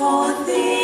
for thee.